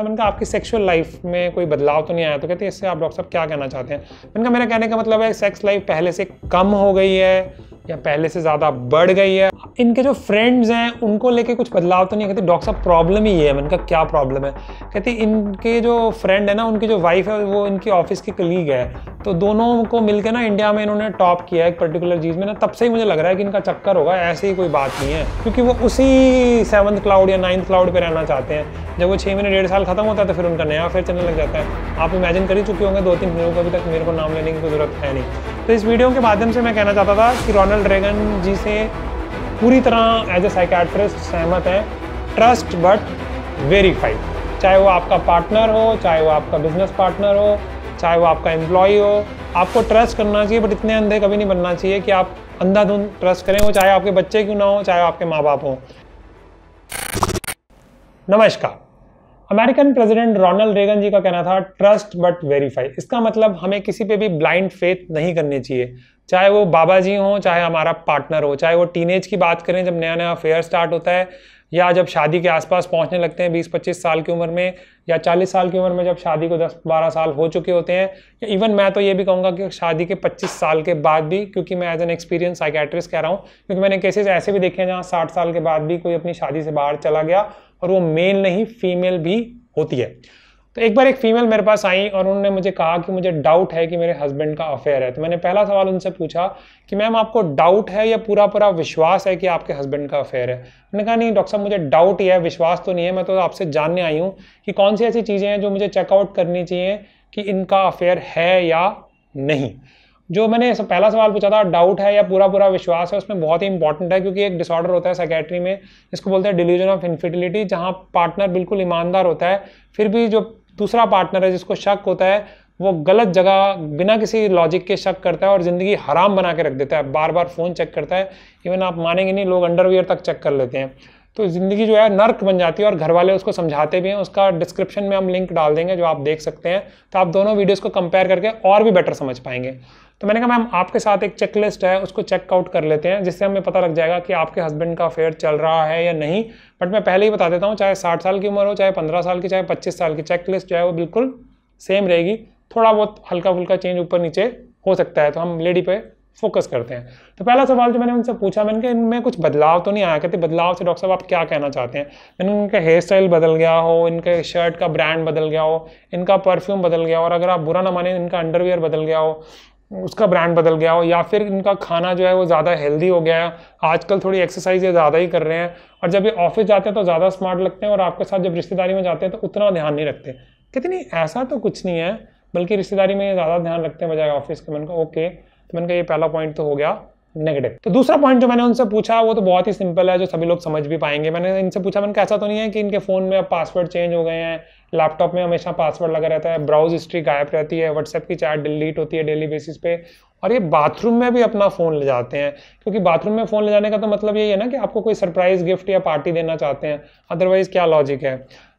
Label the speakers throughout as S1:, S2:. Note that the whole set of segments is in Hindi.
S1: मैंने कहा, आपकी सेक्सुअल लाइफ में कोई बदलाव तो नहीं आया? तो कहते इससे आप डॉक्टर साहब क्या कहना चाहते हैं? मैंने कहा, मेरा कहने का मतलब है सेक्स लाइफ पहले से कम हो गई है या पहले से ज़्यादा बढ़ गई है। इनके जो फ्रेंड्स हैं, उनको लेके कुछ बदलाव तो नहीं कहते, डॉक्टर साहब प्रॉब्लम ही ये है। मैंने कहा, क्या प्रॉब्लम है? कहते, इनके जो फ्रेंड है ना, उनकी जो वाइफ है, वो इनकी ऑफ़िस की कलीग है। तो दोनों को मिलकर ना इंडिया में इन्होंने टॉप किया है एक पर्टिकुलर चीज़ में। ना, तब से ही मुझे लग रहा है कि इनका चक्कर होगा, ऐसे ही कोई बात नहीं है। क्योंकि वो उसी सेवन्थ क्लाउड या नाइन्थ क्लाउड पर रहना चाहते हैं। जब वो छः महीने, डेढ़ साल खत्म होता है तो फिर उनका नया फिर चलने लग जाता है। आप इमेजिन कर ही चुके होंगे दो तीन महीनों को अभी तक मेरे को नाम लेने की कोई ज़रूरत है नहीं। तो इस वीडियो के माध्यम से मैं कहना चाहता था कि रोनल्ड रेगन जी से पूरी तरह एज ए साइकेट्रिस्ट सहमत है। ट्रस्ट बट वेरीफाइड चाहे वो आपका पार्टनर हो, चाहे वो आपका बिज़नेस पार्टनर हो, चाहे वो आपका एम्प्लॉय हो, आपको ट्रस्ट करना चाहिए बट इतने अंधे कभी नहीं बनना चाहिए कि आप अंधाधुंध ट्रस्ट करें, वो चाहे आपके बच्चे क्यों ना हो, चाहे आपके माँ बाप हो। नमस्कार। American president Ronald Reagan ji का कहना था ट्रस्ट बट वेरीफाई इसका मतलब हमें किसी पे भी ब्लाइंड फेथ नहीं करनी चाहिए। चाहे वो बाबा जी हों, चाहे हमारा पार्टनर हो, चाहे वो टीनेज की बात करें, जब नया नया फेयर स्टार्ट होता है, या जब शादी के आसपास पहुँचने लगते हैं 20-25 साल की उम्र में, या 40 साल की उम्र में जब शादी को 10-12 साल हो चुके होते हैं, या इवन मैं तो ये भी कहूँगा कि शादी के 25 साल के बाद भी, क्योंकि मैं एज एन एक्सपीरियंस साइकेट्रिस्ट कह रहा हूँ, क्योंकि मैंने केसेस ऐसे भी देखे हैं जहाँ साठ साल के बाद भी कोई अपनी शादी से बाहर चला गया और वो मेल नहीं, फीमेल भी होती है। तो एक बार एक फीमेल मेरे पास आई और उन्होंने मुझे कहा कि मुझे डाउट है कि मेरे हस्बैंड का अफेयर है। तो मैंने पहला सवाल उनसे पूछा कि मैम आपको डाउट है या पूरा पूरा विश्वास है कि आपके हस्बैंड का अफेयर है? मैंने कहा, नहीं डॉक्टर साहब, मुझे डाउट ही है, विश्वास तो नहीं है। मैं तो आपसे जानने आई हूँ कि कौन सी ऐसी चीज़ें हैं जो मुझे चेकआउट करनी चाहिए कि इनका अफेयर है या नहीं? जो मैंने पहला सवाल पूछा था डाउट है या पूरा पूरा विश्वास है, उसमें बहुत ही इंपॉर्टेंट है, क्योंकि एक डिसऑर्डर होता है साइकेट्री में इसको बोलते हैं डिलीजन ऑफ़ इन्फिटिलिटी जहाँ पार्टनर बिल्कुल ईमानदार होता है, फिर भी जो दूसरा पार्टनर है, जिसको शक होता है, वो गलत जगह बिना किसी लॉजिक के शक करता है और ज़िंदगी हराम बना के रख देता है बार बार फ़ोन चेक करता है इवन आप मानेंगे नहीं, लोग अंडरवियर तक चेक कर लेते हैं। तो ज़िंदगी जो है, नर्क बन जाती है और घर वाले उसको समझाते भी हैं, उसका डिस्क्रिप्शन में हम लिंक डाल देंगे, जो आप देख सकते हैं तो आप दोनों वीडियोस को कंपेयर करके और भी बेटर समझ पाएँगे। तो मैंने कहा, मैम, आपके साथ एक चेकलिस्ट है, उसको चेकआउट कर लेते हैं, जिससे हमें पता लग जाएगा कि आपके हस्बैंड का अफेयर चल रहा है या नहीं। बट मैं पहले ही बता देता हूँ, चाहे साठ साल की उम्र हो, चाहे पंद्रह साल की, चाहे पच्चीस साल की चेकलिस्ट जो है वो बिल्कुल सेम रहेगी। थोड़ा बहुत हल्का फुल्का चेंज ऊपर नीचे हो सकता है तो हम लेडी पे फोकस करते हैं। तो पहला सवाल जो मैंने उनसे पूछा, मैंने कहा, इनमें कुछ बदलाव तो नहीं आया? कहते, बदलाव से डॉक्टर साहब, आप क्या कहना चाहते हैं? मैंने उनका हेयर स्टाइल बदल गया हो, इनके शर्ट का ब्रांड बदल गया हो, इनका परफ्यूम बदल गया हो, और अगर आप बुरा ना माने, इनका अंडरवियर बदल गया हो उसका ब्रांड बदल गया हो, या फिर इनका खाना जो है वो ज़्यादा हेल्दी हो गया है, आजकल थोड़ी एक्सरसाइज ज़्यादा ही कर रहे हैं, और जब ये ऑफ़िस जाते हैं तो ज़्यादा स्मार्ट लगते हैं, और आपके साथ जब रिश्तेदारी में जाते हैं तो उतना ध्यान नहीं रखते। कहते नहीं ऐसा तो कुछ नहीं है, बल्कि रिश्तेदारी में ज़्यादा ध्यान रखते हैं बजाय ऑफ़िस के। मैंने कहा, ओके तो मैंने कहा, ये पहला पॉइंट तो हो गया नेगेटिव तो दूसरा पॉइंट जो मैंने उनसे पूछा, वो तो बहुत ही सिंपल है, जो सभी लोग समझ भी पाएँगे। मैंने इनसे पूछा, मैंने कैसा तो नहीं है कि इनके फ़ोन में अब पासवर्ड चेंज हो गए हैं लैपटॉप में हमेशा पासवर्ड लगा रहता है ब्राउज हिस्ट्री गायब रहती है व्हाट्सएप की चैट डिलीट होती है डेली बेसिस पे, और ये बाथरूम में भी अपना फ़ोन ले जाते हैं, क्योंकि बाथरूम में फ़ोन ले जाने का तो मतलब यही है ना कि आपको कोई सरप्राइज़ गिफ्ट या पार्टी देना चाहते हैं अदरवाइज़ क्या लॉजिक है?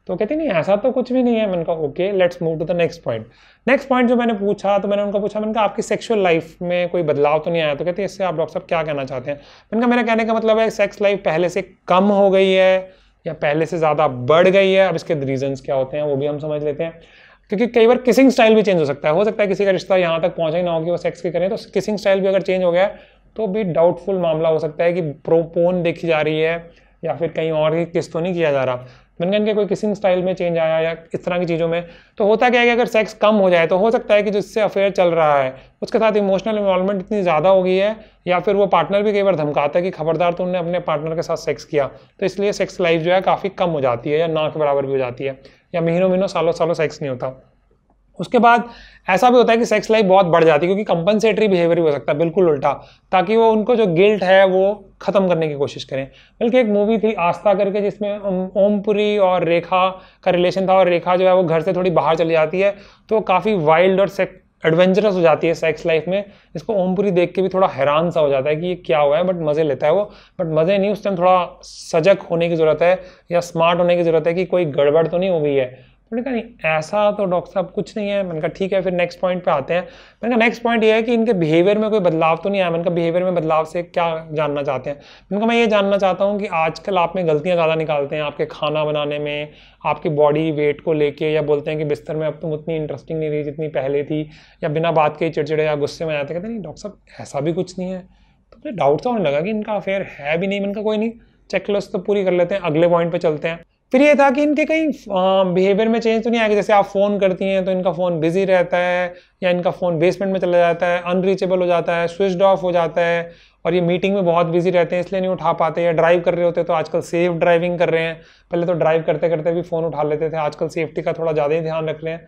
S1: तो कहती नहीं, ऐसा तो कुछ भी नहीं है। मैंने कहा okay let's move to the next point next point जो मैंने पूछा तो मैंने उनको पूछा, मैंने कहा, आपकी सेक्सुअल लाइफ में कोई बदलाव तो नहीं आया? तो कहते इससे आप डॉक्टर साहब क्या कहना चाहते हैं? मैंने कहा, मेरा कहने का मतलब है सेक्स लाइफ पहले से कम हो गई है या पहले से ज़्यादा बढ़ गई है, अब इसके रीजंस क्या होते हैं, वो भी हम समझ लेते हैं। क्योंकि कई बार किसिंग स्टाइल भी चेंज हो सकता है। हो सकता है किसी का रिश्ता यहाँ तक पहुँचा ही ना हो कि वो सेक्स की करें तो किसिंग स्टाइल भी अगर चेंज हो गया तो भी डाउटफुल मामला हो सकता है कि प्रोपोन देखी जा रही है या फिर कहीं और किस तो नहीं किया जा रहा। मैंने कहा कोई किसिंग स्टाइल में चेंज आया या इस तरह की चीज़ों में तो होता क्या है कि अगर सेक्स कम हो जाए तो हो सकता है कि जिससे अफेयर चल रहा है, उसके साथ इमोशनल इन्वॉल्वमेंट इतनी ज़्यादा हो गई है, या फिर वो पार्टनर भी कई बार धमकाता है कि खबरदार तो उन्होंने अपने पार्टनर के साथ सेक्स किया तो इसलिए सेक्स लाइफ जो है काफ़ी कम हो जाती है या ना के बराबर भी हो जाती है, या महीनों महीनों सालों सालों सेक्स नहीं होता। उसके बाद ऐसा भी होता है कि सेक्स लाइफ बहुत बढ़ जाती है, क्योंकि कंपनसेटरी बिहेवियर भी हो सकता है, बिल्कुल उल्टा, ताकि वो, उनको जो गिल्ट है, वो ख़त्म करने की कोशिश करें। बल्कि एक मूवी थी आस्था करके, जिसमें ओमपुरी और रेखा का रिलेशन था, और रेखा जो है, वो घर से थोड़ी बाहर चली जाती है तो काफ़ी वाइल्ड और एडवेंचरस हो जाती है सेक्स लाइफ में। इसको ओमपुरी देख के भी थोड़ा हैरान सा हो जाता है कि ये क्या हुआ है बट मज़े लेता है वो। बट मज़े नहीं, उस टाइम थोड़ा सजग होने की ज़रूरत है, या स्मार्ट होने की ज़रूरत है कि कोई गड़बड़ तो नहीं हो गई है। मैंने कहा, नहीं, ऐसा तो डॉक्टर साहब कुछ नहीं है। मैंने कहा, ठीक है, फिर नेक्स्ट पॉइंट पे आते हैं। मैंने कहा नेक्स्ट पॉइंट ये है कि इनके बिहेवियर में कोई बदलाव तो नहीं आया? मैंने कहा बिहेवियर में बदलाव से क्या जानना चाहते हैं? मैंने कहा, मैं ये जानना चाहता हूँ कि आजकल आप में गलतियाँ ज़्यादा निकालते हैं आपके खाना बनाने में, आपकी बॉडी वेट को लेके, या बोलते हैं कि बिस्तर में अब तुम उतनी इंटरेस्टिंग नहीं रही जितनी पहले थी, या बिना बात के चिड़चिड़े या गुस्से में आते कहते, नहीं, डॉक्टर साहब, ऐसा भी कुछ नहीं है। तो मुझे डाउट तो होने लगा कि इनका अफेयर है भी नहीं। मैंने कहा, कोई नहीं चेकलिस्ट तो पूरी कर लेते हैं, अगले पॉइंट पे चलते हैं। फिर ये था कि इनके कहीं बिहेवियर में चेंज तो नहीं आएगा। जैसे आप फ़ोन करती हैं तो इनका फ़ोन बिज़ी रहता है या इनका फ़ोन बेसमेंट में चला जाता है अनरीचेबल हो जाता है स्विच ऑफ़ हो जाता है और ये मीटिंग में बहुत बिज़ी रहते हैं, इसलिए नहीं उठा पाते या ड्राइव कर रहे होते तो आजकल सेफ़ ड्राइविंग कर रहे हैं। पहले तो ड्राइव करते करते भी फ़ोन उठा लेते थे। आजकल सेफ्टी का थोड़ा ज़्यादा ही ध्यान रख रहे हैं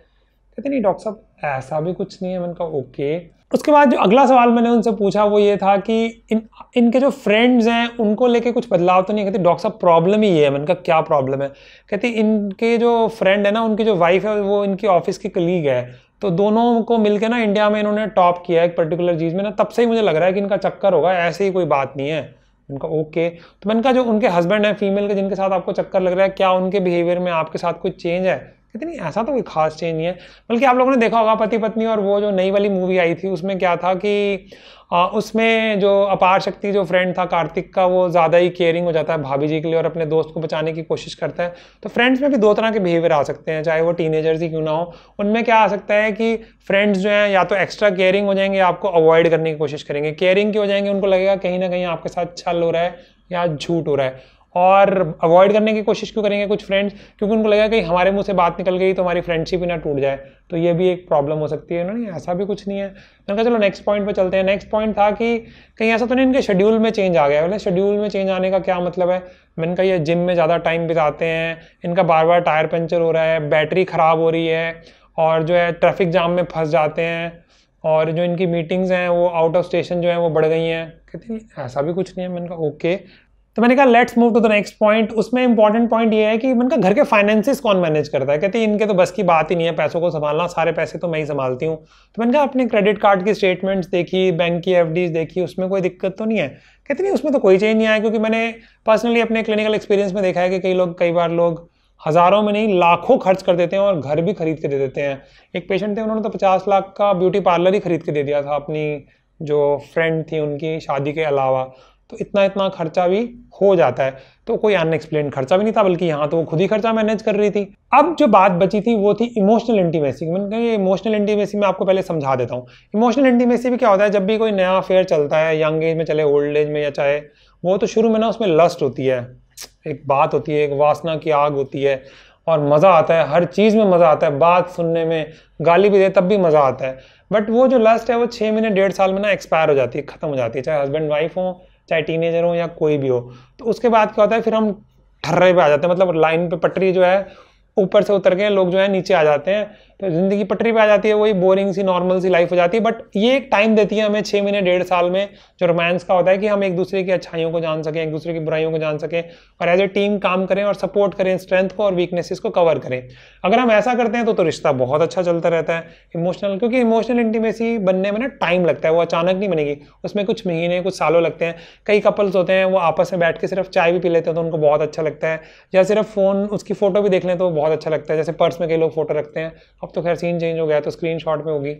S1: कहते नहीं, डॉक्टर साहब, ऐसा भी कुछ नहीं है। मैंने कहा, ओके। उसके बाद जो अगला सवाल मैंने उनसे पूछा वो ये था कि इन, इनके जो फ्रेंड्स हैं, उनको लेके कुछ बदलाव तो नहीं कहती, डॉक्टर साहब प्रॉब्लम ही ये है। मैंने कहा, क्या प्रॉब्लम है? कहती, इनके जो फ्रेंड है ना, उनकी जो वाइफ है, वो इनकी ऑफ़िस की कलीग है। तो दोनों को मिलके ना इंडिया में इन्होंने टॉप किया है एक पर्टिकुलर चीज़ में ना, तब से ही मुझे लग रहा है कि इनका चक्कर होगा, ऐसे ही कोई बात नहीं है। उनका ओके। तो मैंने कहा, जो उनके हस्बैंड है फीमेल के, जिनके साथ आपको चक्कर लग रहा है, क्या उनके बिहेवियर में आपके साथ कुछ चेंज है? नहीं ऐसा तो कोई खास चेंज नहीं है। बल्कि आप लोगों ने देखा होगा पति पत्नी और वो जो नई वाली मूवी आई थी उसमें क्या था कि आ, उसमें जो अपार शक्ति जो फ्रेंड था कार्तिक का वो ज़्यादा ही केयरिंग हो जाता है भाभी जी के लिए और अपने दोस्त को बचाने की कोशिश करता है। तो फ्रेंड्स में भी दो तरह के बिहेवियर आ सकते हैं चाहे वो टीनेजर्स ही क्यों ना हो। उनमें क्या आ सकता है कि फ्रेंड्स जो हैं या तो एक्स्ट्रा केयरिंग हो जाएँगे आपको अवॉइड करने की कोशिश करेंगे। केयरिंग की हो जाएँगे? उनको लगेगा कहीं ना कहीं आपके साथ छल हो रहा है या झूठ हो रहा है। और अवॉइड करने की कोशिश क्यों करेंगे कुछ फ्रेंड्स क्योंकि उनको लगेगा कि हमारे मुँह से बात निकल गई तो हमारी फ्रेंडशिप ही ना टूट जाए। तो ये भी एक प्रॉब्लम हो सकती है। नहीं ऐसा भी कुछ नहीं है। मैंने कहा, चलो नेक्स्ट पॉइंट पे चलते हैं। नेक्स्ट पॉइंट था कि कहीं ऐसा तो नहीं, इनके शेड्यूल में चेंज आ गया। बोले शेड्यूल में चेंज आने का क्या मतलब है? मैंने कहा, ये जिम में ज़्यादा टाइम बिताते हैं। इनका बार बार टायर पंचर हो रहा है। बैटरी ख़राब हो रही है और जो है ट्रैफ़िक जाम में फंस जाते हैं और जो इनकी मीटिंग्स हैं वो आउट ऑफ़ स्टेशन जो है वो बढ़ गई हैं। कहते हैं, ऐसा भी कुछ नहीं है। मैंने कहा ओके तो मैंने कहा let's move to the next point उसमें इंपॉर्टेंट पॉइंट ये है कि मैंने कहा, घर के फाइनेंसिस कौन मैनेज करता है? कहते हैं, इनके तो बस की बात ही नहीं है, पैसों को संभालना, सारे पैसे तो मैं ही संभालती हूँ. तो मैंने कहा अपने क्रेडिट कार्ड की स्टेटमेंट्स देखी बैंक की एफ़ देखी, उसमें कोई दिक्कत तो नहीं है? कहते नहीं, उसमें तो कोई चेंज नहीं आया, क्योंकि मैंने पर्सनली अपने क्लिनिकल एक्सपीरियंस में देखा है कि कई लोग, कई बार लोग हज़ारों में नहीं, लाखों खर्च कर देते हैं और घर भी खरीद के दे देते हैं। एक पेशेंट थे, उन्होंने तो पचास लाख का ब्यूटी पार्लर ही खरीद के दे दिया था अपनी जो फ्रेंड थी उनकी शादी के अलावा। तो इतना इतना खर्चा भी हो जाता है। तो कोई अनएक्सप्लेन खर्चा भी नहीं था, बल्कि यहाँ तो वो खुद ही खर्चा मैनेज कर रही थी। अब जो बात बची थी वो थी इमोशनल इंटीमेसी मैंने इमोशनल इंटीमेसी मैं आपको पहले समझा देता हूँ। इमोशनल इंटीमेसी भी क्या होता है, जब भी कोई नया अफेयर चलता है यंग एज में चले ओल्ड एज में या चाहे, वो तो शुरू में ना उसमें लस्ट होती है। एक बात होती है, एक वासना की आग होती है और मज़ा आता है, हर चीज़ में मज़ा आता है। बात सुनने में गाली भी दे, तब भी मज़ा आता है। बट वो जो लस्ट है, वो छः महीने, डेढ़ साल में ना एक्सपायर हो जाती है, ख़त्म हो जाती है। चाहे हस्बैंड वाइफ हो चाहे टीनेजर हो या कोई भी हो तो उसके बाद क्या होता है, फिर हम ठर्रे पे आ जाते हैं। मतलब लाइन पे पटरी जो है ऊपर से उतर के लोग जो है नीचे आ जाते हैं तो ज़िंदगी पटरी पे आ जाती है वही बोरिंग सी नॉर्मल सी लाइफ हो जाती है। बट ये एक टाइम देती है हमें छः महीने डेढ़ साल में जो रोमांस का होता है कि हम एक दूसरे की अच्छाइयों को जान सकें एक दूसरे की बुराइयों को जान सकें और एज ए टीम काम करें और सपोर्ट करें स्ट्रेंथ को और वीकनेसेस को कवर करें। अगर हम ऐसा करते हैं तो, तो रिश्ता बहुत अच्छा चलता रहता है इमोशनल क्योंकि इमोशनल इंटीमेसी बनने में ना टाइम लगता है वो अचानक नहीं बनेगी। उसमें कुछ महीने कुछ सालों लगते हैं। कई कपल्स होते हैं वो आपस में बैठ के सिर्फ़ चाय भी पी लेते हैं तो उनको बहुत अच्छा लगता है। या सिर्फ़ फ़ोन उसकी फ़ोटो भी देख लें तो बहुत अच्छा लगता है। जैसे पर्स में कई लोग फ़ोटो रखते हैं। अब तो खैर सीन चेंज हो गया तो स्क्रीन में होगी।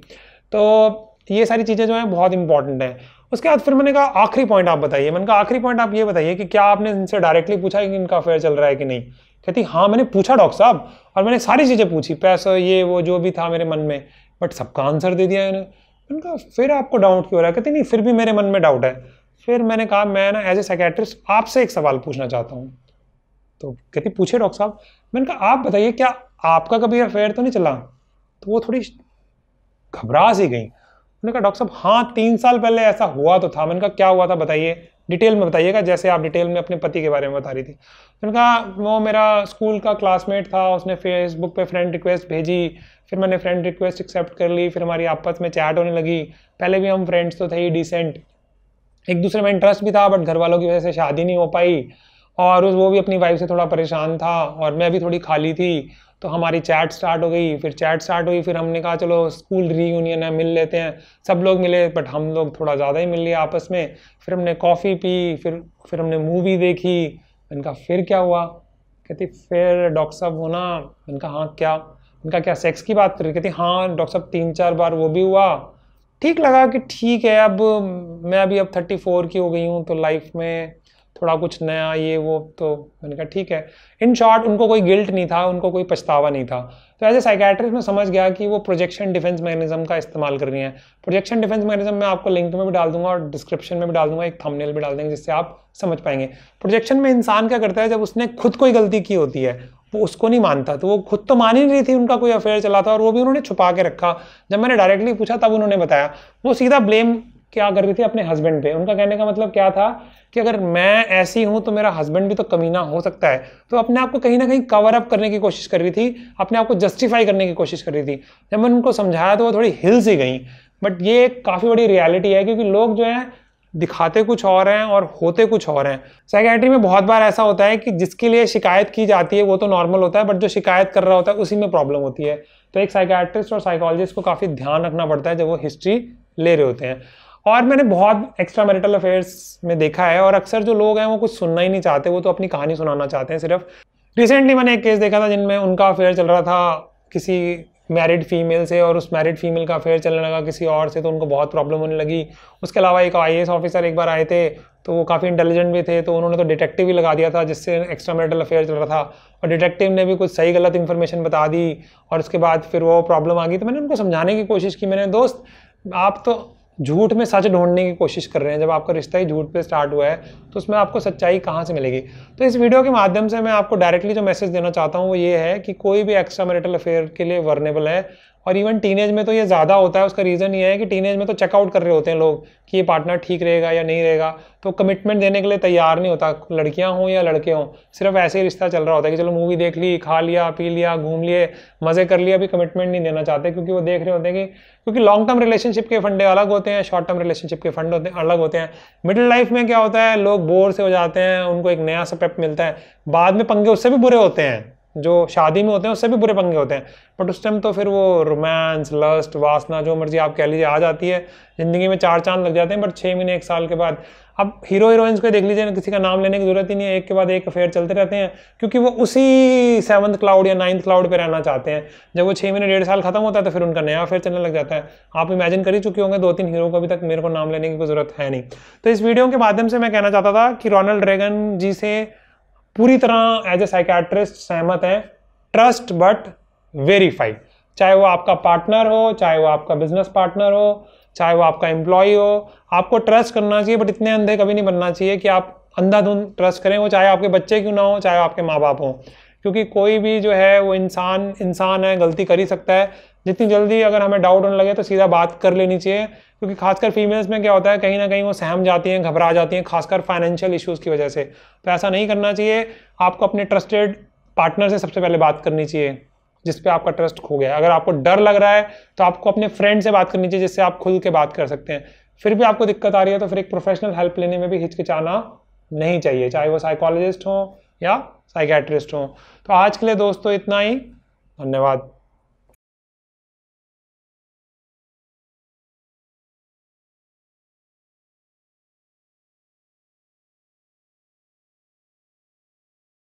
S1: तो ये सारी चीज़ें जो हैं, बहुत इंपॉर्टेंट हैं। उसके बाद फिर मैंने कहा, आखिरी पॉइंट आप बताइए। मैंने कहा, आखिरी पॉइंट आप ये बताइए कि क्या आपने इनसे डायरेक्टली पूछा कि इनका अफेयर चल रहा है कि नहीं? कहती हाँ मैंने पूछा डॉक्टर साहब और मैंने सारी चीज़ें पूछी। पैसा, ये, वो, जो भी था मेरे मन में। बट सबका आंसर दे दिया इन्हें मैंने कहा, फिर आपको डाउट क्यों हो रहा है? कहती, नहीं, फिर भी मेरे मन में डाउट है। फिर मैंने कहा, मैं ना एज ए साइकेट्रिस्ट आपसे एक सवाल पूछना चाहता हूँ। तो कहती पूछे डॉक्टर साहब। मैंने कहा, आप बताइए, क्या आपका कभी अफेयर तो नहीं चला? तो वो थोड़ी घबरा सी गई। उन्होंने कहा, डॉक्टर साहब हाँ तीन साल पहले ऐसा हुआ तो था। मैंने कहा, क्या हुआ था, बताइए। डिटेल में बताइएगा, जैसे आप डिटेल में अपने पति के बारे में बता रही थी। मैंने कहा, वो मेरा स्कूल का क्लासमेट था, उसने फेसबुक पे फ्रेंड रिक्वेस्ट भेजी। फिर मैंने फ्रेंड रिक्वेस्ट एक्सेप्ट कर ली। फिर हमारी आपस में चैट होने लगी। पहले भी हम फ्रेंड्स तो थे ही डिसेंट एक दूसरे में इंटरेस्ट भी था बट घर वालों की वजह से शादी नहीं हो पाई। और उस वो भी अपनी वाइफ से थोड़ा परेशान था और मैं भी थोड़ी खाली थी। तो हमारी चैट स्टार्ट हो गई, फिर चैट स्टार्ट हुई, फिर हमने कहा, चलो स्कूल रीयूनियन है, मिल लेते हैं। सब लोग मिले बट हम लोग थोड़ा ज़्यादा ही मिल लिए आपस में। फिर हमने कॉफ़ी पी, फिर फिर हमने मूवी देखी। इनका फिर क्या हुआ? कहती, फिर डॉक्टर साहब हो ना इनका हाँ क्या? इनका क्या सेक्स की बात कर रही? कहती हाँ डॉक्टर साहब तीन चार बार वो भी हुआ। ठीक लगा कि ठीक है, अब मैं अभी अब थर्टी फोर की हो गई हूँ तो लाइफ में थोड़ा कुछ नया, ये, वो तो मैंने कहा, ठीक है। इन शॉर्ट उनको कोई गिल्ट नहीं था, उनको कोई पछतावा नहीं था। तो एज ए साइकेट्रिस्ट में समझ गया कि वो प्रोजेक्शन डिफेंस मैकेनिज्म का इस्तेमाल कर रही हैं। प्रोजेक्शन डिफेंस मैकेनिज्म मैं आपको लिंक में भी डाल दूँगा और डिस्क्रिप्शन में भी डाल दूँगा, एक थंबनेल भी डाल देंगे, जिससे आप समझ पाएँगे। प्रोजेक्शन में इंसान क्या करता है, जब उसने खुद कोई गलती की होती है, वो उसको नहीं मानता तो वो खुद तो मान ही नहीं थी उनका कोई अफेयर चला था और वो भी उन्होंने छुपा के रखा। जब मैंने डायरेक्टली पूछा, तब उन्होंने बताया। वो सीधा ब्लेम क्या कर रही थी अपने हस्बैंड पे? उनका कहने का मतलब क्या था कि अगर मैं ऐसी हूँ तो मेरा हस्बैंड भी तो कमीना हो सकता है। तो अपने आप को कहीं ना कहीं कवर अप करने की कोशिश कर रही थी, अपने आप को जस्टिफाई करने की कोशिश कर रही थी। जब मैंने उनको समझाया तो वो थोड़ी हिल सी गई। बट ये एक काफ़ी बड़ी रियलिटी है क्योंकि लोग जो है, दिखाते कुछ और हैं और होते कुछ और हैं। साइकेट्री में बहुत बार ऐसा होता है कि जिसके लिए शिकायत की जाती है, वो तो नॉर्मल होता है बट जो शिकायत कर रहा होता है, उसी में प्रॉब्लम होती है। तो एक साइकेट्रिस्ट और साइकोलॉजिस्ट को काफ़ी ध्यान रखना पड़ता है जब वो हिस्ट्री ले रहे होते हैं। और मैंने बहुत एक्स्ट्रा मैरिटल अफेयर्स में देखा है और अक्सर जो लोग हैं वो कुछ सुनना ही नहीं चाहते, वो तो अपनी कहानी सुनाना चाहते हैं सिर्फ़। रिसेंटली मैंने एक केस देखा था जिनमें उनका अफेयर चल रहा था किसी मैरिड फीमेल से और उस मैरिड फीमेल का अफेयर चलने लगा किसी और से तो उनको बहुत प्रॉब्लम होने लगी। उसके अलावा एक आईएएस ऑफिसर एक बार आए थे तो वो काफ़ी इंटेलिजेंट भी थे तो उन्होंने तो डिटेक्टिव ही लगा दिया था जिससे एक्स्ट्रा मैरिटल अफेयर चल रहा था। और डिटेक्टिव ने भी कुछ सही गलत इन्फॉर्मेशन बता दी और उसके बाद फिर वो प्रॉब्लम आ गई। तो मैंने उनको समझाने की कोशिश की, मैंने, दोस्त, आप तो झूठ में सच ढूँढने की कोशिश कर रहे हैं। जब आपका रिश्ता ही झूठ पे स्टार्ट हुआ है तो उसमें आपको सच्चाई कहाँ से मिलेगी? तो इस वीडियो के माध्यम से मैं आपको डायरेक्टली जो मैसेज देना चाहता हूँ, वो ये है कि कोई भी एक्स्ट्रा मैरिटल अफेयर के लिए वर्नेबल है और इवन टीनेज में तो ये ज़्यादा होता है, उसका रीज़न ये है कि टीनेज में तो चेकआउट कर रहे होते हैं लोग कि ये पार्टनर ठीक रहेगा या नहीं रहेगा। तो कमिटमेंट देने के लिए तैयार नहीं होता, लड़कियाँ हों या लड़के हों, सिर्फ़ ऐसे ही रिश्ता चल रहा होता है कि चलो मूवी देख ली, खा लिया, पी लिया, घूम लिए, मज़े कर लिए, अभी कमिटमेंट नहीं देना चाहते क्योंकि वो देख रहे होते हैं कि, क्योंकि लॉन्ग टर्म रिलेशनशिप के फंडे अलग होते हैं शॉर्ट टर्म रिलेशनशिप के फंड होते अलग होते हैं। मिडिल लाइफ में क्या होता है, लोग बोर से हो जाते हैं, उनको एक नया स्टेप मिलता है। बाद में पंगे उससे भी बुरे होते हैं। जो शादी में होते हैं, उससे भी बुरे पंगे होते हैं। बट उस टाइम तो फिर वो रोमांस लस्ट वासना, जो मर्ज़ी आप कह लीजिए, आ जाती है। ज़िंदगी में चार चाँद लग जाते हैं बट छः महीने, एक साल के बाद। अब हीरो हीरोइंस को देख लीजिए, किसी का नाम लेने की ज़रूरत ही नहीं है। एक के बाद एक अफेयर चलते रहते हैं, क्योंकि वो उसी सेवन्थ क्लाउड या नाइन्थ क्लाउड पे रहना चाहते हैं। जब वो छः महीने, डेढ़ साल खत्म होता है तो फिर उनका नया अफेयर चलने लग जाता है। आप इमेजिन कर ही चुके होंगे दो तीन हीरो को अभी तक मेरे को नाम लेने की कोई ज़रूरत है नहीं। तो इस वीडियो के माध्यम से मैं कहना चाहता था कि रोनाल्ड रेगन जी से पूरी तरह एज ए साइकैट्रिस्ट सहमत हैं ट्रस्ट बट वेरीफाई चाहे वो आपका पार्टनर हो, चाहे वो आपका बिज़नेस पार्टनर हो, चाहे वो आपका एम्प्लॉय हो, आपको ट्रस्ट करना चाहिए बट इतने अंधे कभी नहीं बनना चाहिए कि आप अंधाधुंध ट्रस्ट करें, वो चाहे आपके बच्चे क्यों ना हो, चाहे आपके माँ बाप हों। क्योंकि कोई भी जो है, वो इंसान इंसान है, गलती कर ही सकता है। जितनी जल्दी अगर हमें डाउट होने लगे तो सीधा बात कर लेनी चाहिए। क्योंकि खासकर फीमेल्स में क्या होता है, कहीं ना कहीं वो सहम जाती हैं, घबरा जाती हैं, खासकर फाइनेंशियल इश्यूज़ की वजह से। तो ऐसा नहीं करना चाहिए। आपको अपने ट्रस्टेड पार्टनर से सबसे पहले बात करनी चाहिए, जिस पे आपका ट्रस्ट खो गया। अगर आपको डर लग रहा है तो आपको अपने फ्रेंड से बात करनी चाहिए, जिससे आप खुल के बात कर सकते हैं। फिर भी आपको दिक्कत आ रही है तो फिर एक प्रोफेशनल हेल्प लेने में भी हिचकिचाना नहीं चाहिए, चाहे वो साइकोलॉजिस्ट हो या साइकेट्रिस्ट हो। तो आज के लिए दोस्तों इतना ही। धन्यवाद।